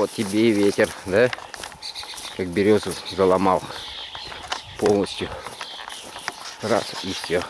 Вот тебе и ветер, да? Как березу заломал полностью. Раз и все.